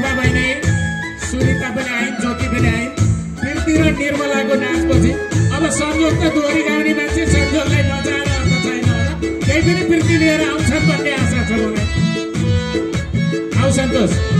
हिमाबाई नै सुनिता पनि आइन् ज्योति पनि आइन् र निर्मलाको नाचपछि अब संयोगको दोहोरी गाउने मान्छे संयोगलाई नजाएर अर्थ छैन होला। केही पनि वृत्ति लिएर आउँछन् भन्ने आशा छ मलाई। आऊ सन्तोष।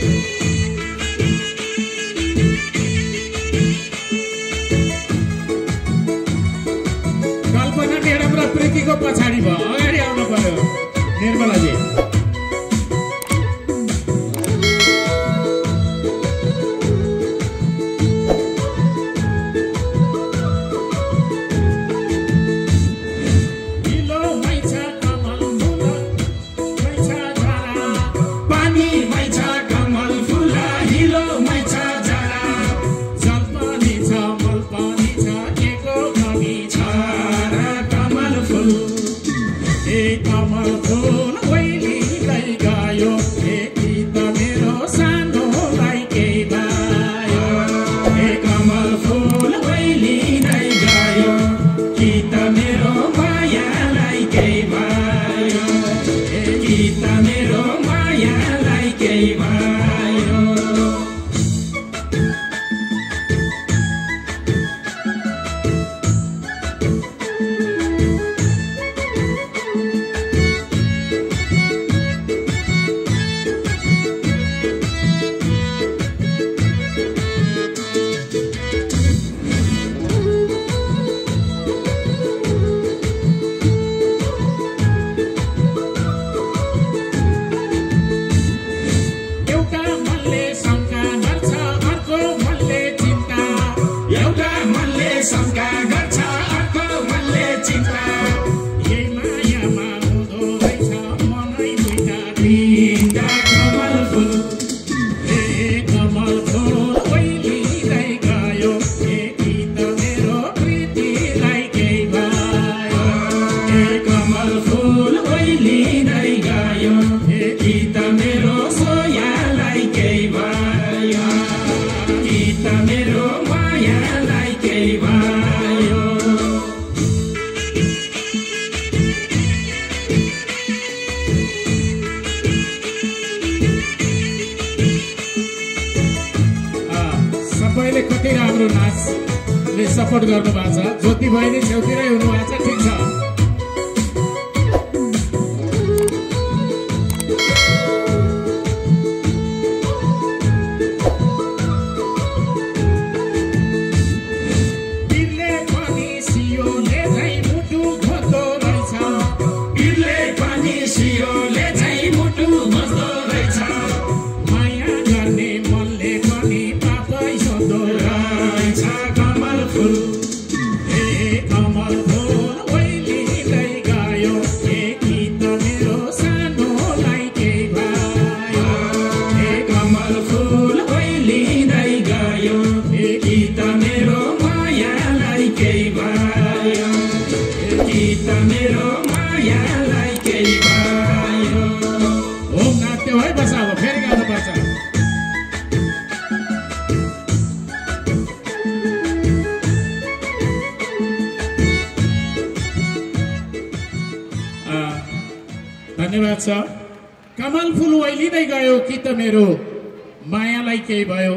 पछाडि भयो। अगाडि आउनु पर्यो निर्मलाजी। Amen. नाच। सपोर्ट गर्नुभएको छ। ज्योति बहिनी छेउतिरै हुनुभएको छ। ठिक good. धन्यवाद छ कमल फुल नै गयो कि त मेरो? मायालाई केही भयो?